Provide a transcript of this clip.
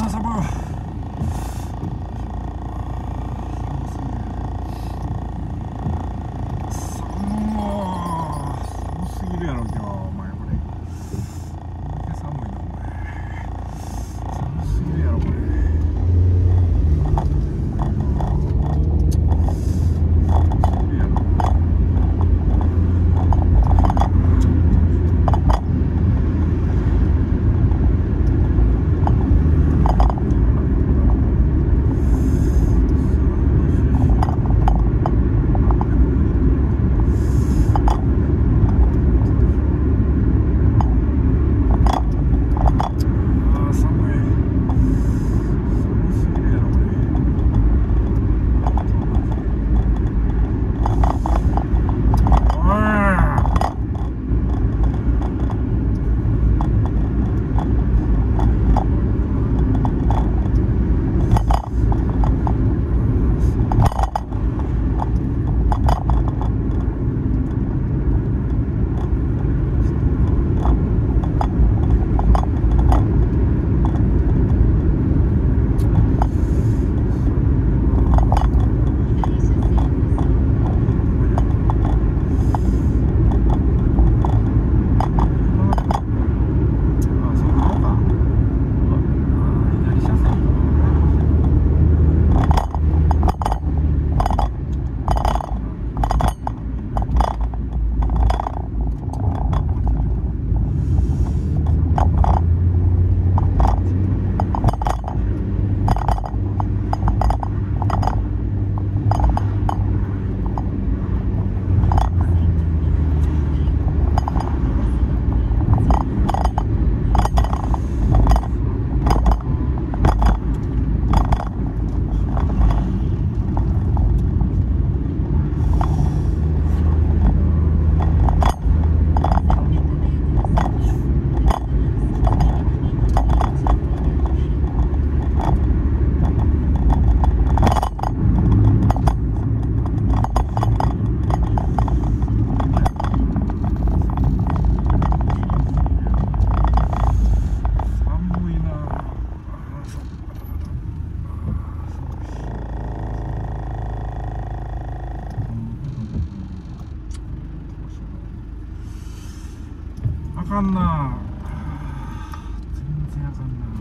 vamos, amor. あかんな。全然あかんな。